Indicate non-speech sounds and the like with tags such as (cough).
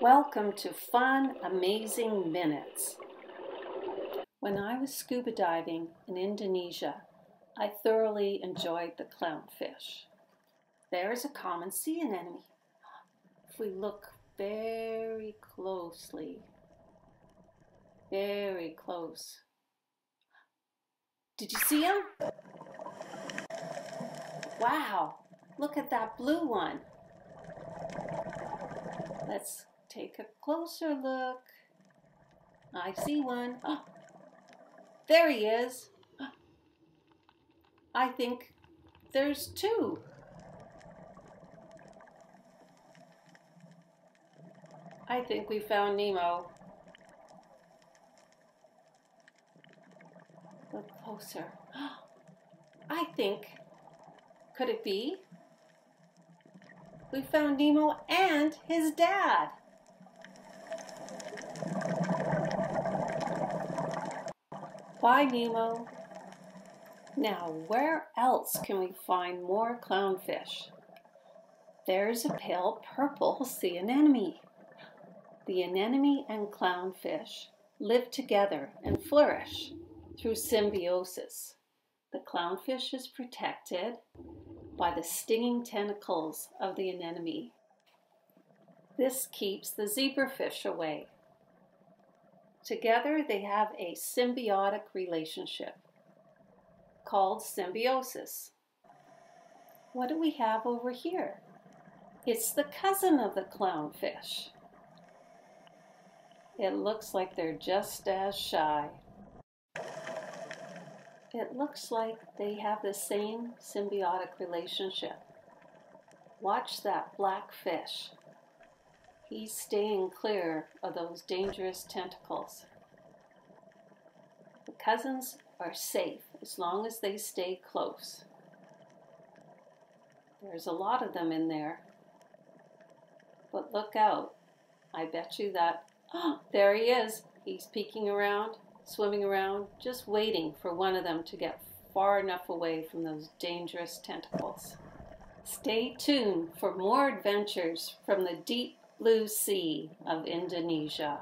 Welcome to Fun Amazing Minutes. When I was scuba diving in Indonesia, I thoroughly enjoyed the clownfish. There is a common sea anemone. If we look very closely, very close. Did you see him? Wow, look at that blue one. Let's take a closer look. I see one. Oh, there he is. Ah, I think there's two. I think we found Nemo. Look closer. Ah, I think, could it be? We found Nemo and his dad. Bye, Nemo. Now, where else can we find more clownfish? There's a pale purple sea anemone. The anemone and clownfish live together and flourish through symbiosis. The clownfish is protected by the stinging tentacles of the anemone. This keeps the zebrafish away. Together they have a symbiotic relationship called symbiosis. What do we have over here? It's the cousin of the clownfish. It looks like they're just as shy. It looks like they have the same symbiotic relationship. Watch that black fish. He's staying clear of those dangerous tentacles. The cousins are safe as long as they stay close. There's a lot of them in there. But look out. I bet you that, oh, (gasps) there he is. He's peeking around, swimming around, just waiting for one of them to get far enough away from those dangerous tentacles. Stay tuned for more adventures from the deep blue sea of Indonesia.